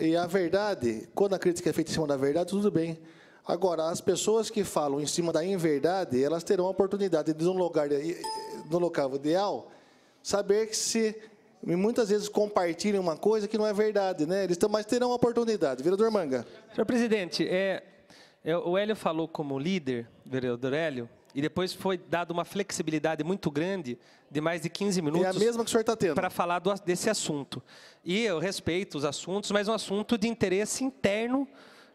E a verdade, quando a crítica é feita em cima da verdade, tudo bem. Agora, as pessoas que falam em cima da inverdade, elas terão a oportunidade de, no lugar, no local ideal, saber que se muitas vezes compartilham uma coisa que não é verdade, né? Eles mas terão a oportunidade. Vereador Manga. Senhor presidente, é, é, o Hélio falou como líder, vereador Hélio, e depois foi dado uma flexibilidade muito grande de mais de 15 minutos. É a mesma que o senhor está tendo. Para falar do, desse assunto. E eu respeito os assuntos, mas é um assunto de interesse interno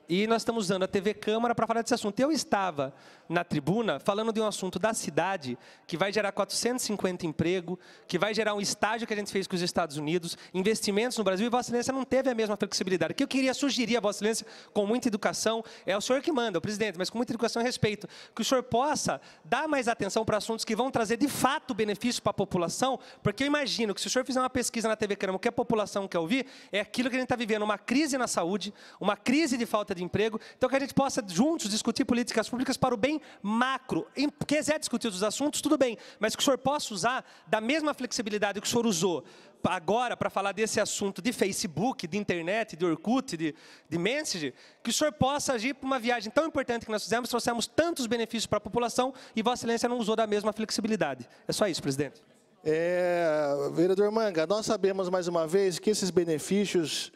e nós estamos usando a TV Câmara para falar desse assunto. Eu estava na tribuna falando de um assunto da cidade que vai gerar 450 emprego, que vai gerar um estágio que a gente fez com os Estados Unidos, investimentos no Brasil, e Vossa Excelência não teve a mesma flexibilidade. O que eu queria sugerir a Vossa Excelência, com muita educação, é o senhor que manda, o presidente, mas com muita educação e respeito, que o senhor possa dar mais atenção para assuntos que vão trazer de fato benefício para a população, porque eu imagino que se o senhor fizer uma pesquisa na TV Câmara, o que a população quer ouvir, é aquilo que a gente está vivendo, uma crise na saúde, uma crise de falta de emprego, então que a gente possa juntos discutir políticas públicas para o bem macro. Em, quiser discutir os assuntos, tudo bem, mas que o senhor possa usar da mesma flexibilidade que o senhor usou agora para falar desse assunto de Facebook, de internet, de Orkut, de, de Messenger, que o senhor possa agir para uma viagem tão importante que nós fizemos, trouxemos tantos benefícios para a população e Vossa Excelência não usou da mesma flexibilidade. É só isso, presidente. É, vereador Manga, nós sabemos mais uma vez que esses benefícios,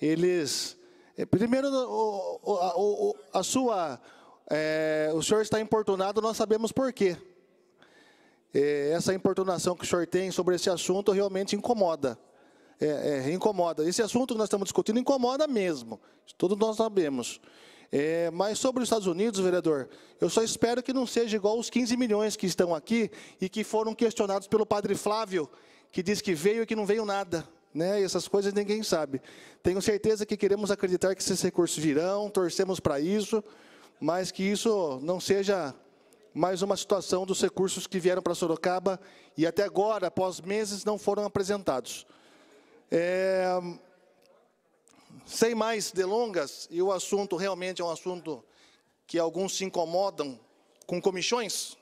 eles é, primeiro, o, o, a, a, sua, é, o senhor está importunado, nós sabemos por quê. É, essa importunação que o senhor tem sobre esse assunto realmente incomoda. É, é, incomoda. Esse assunto que nós estamos discutindo incomoda mesmo. Todos nós sabemos. É, mas sobre os Estados Unidos, vereador, eu só espero que não seja igual os 15 milhões que estão aqui e que foram questionados pelo padre Flávio, que diz que veio e que não veio nada né? E essas coisas ninguém sabe. Tenho certeza que queremos acreditar que esses recursos virão, torcemos para isso, mas que isso não seja mais uma situação dos recursos que vieram para Sorocaba e até agora, após meses, não foram apresentados. É, sem mais delongas, e o assunto realmente é um assunto que alguns se incomodam com comissões.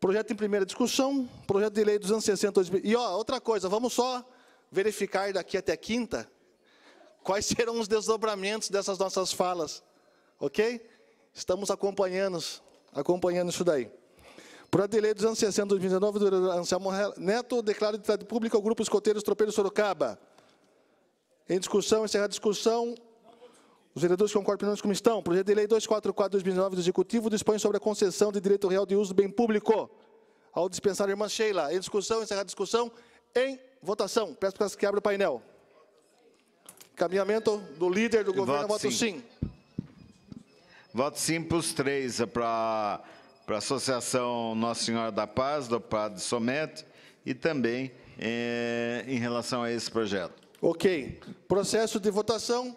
Projeto em primeira discussão, projeto de lei 260. E ó, outra coisa, vamos só verificar daqui até quinta quais serão os desdobramentos dessas nossas falas, ok? Estamos acompanhando, acompanhando isso daí. Projeto de lei 260 2019 do Anselmo Neto declara de utilidade pública ao Grupo Escoteiros Tropeiro Sorocaba. Em discussão, encerrar a discussão. Os vereadores concordam plenamente como estão. Projeto de lei 244-2019 do Executivo dispõe sobre a concessão de direito real de uso do bem público. Ao dispensar a irmã Sheila. Em discussão, encerrar a discussão. Em Votação. Peço para que abra o painel. Caminhamento do líder do governo. Voto, voto sim. sim. Voto sim para os três. É para a Associação Nossa Senhora da Paz, do Padre Somete, e também é, em relação a esse projeto. Ok. Processo de votação.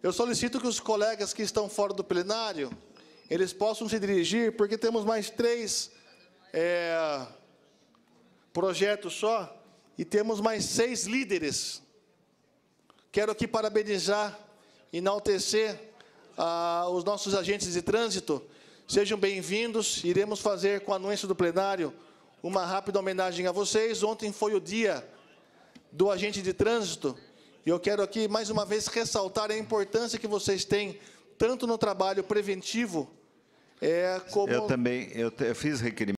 Eu solicito que os colegas que estão fora do plenário, eles possam se dirigir, porque temos mais três é, projetos só e temos mais seis líderes. Quero aqui parabenizar, enaltecer ah, os nossos agentes de trânsito. Sejam bem-vindos. Iremos fazer com o anúncio do plenário uma rápida homenagem a vocês. Ontem foi o dia do agente de trânsito e eu quero aqui mais uma vez ressaltar a importância que vocês têm tanto no trabalho preventivo é, como eu também eu, eu fiz requerimento